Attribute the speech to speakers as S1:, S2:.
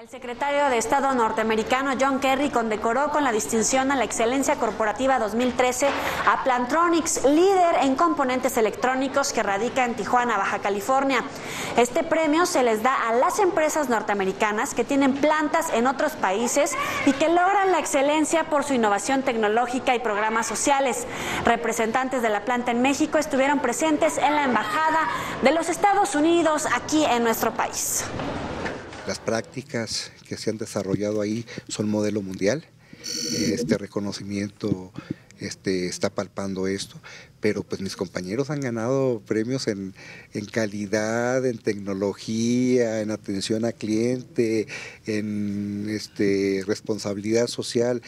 S1: El secretario de Estado norteamericano John Kerry condecoró con la distinción a la excelencia corporativa 2013 a Plantronics, líder en componentes electrónicos que radica en Tijuana, Baja California. Este premio se les da a las empresas norteamericanas que tienen plantas en otros países y que logran la excelencia por su innovación tecnológica y programas sociales. Representantes de la planta en México estuvieron presentes en la embajada de los Estados Unidos aquí en nuestro país.
S2: Las prácticas que se han desarrollado ahí son modelo mundial. Este reconocimiento este, está palpando esto, pero pues mis compañeros han ganado premios en, en, calidad, en tecnología, en atención a cliente, en este, responsabilidad social.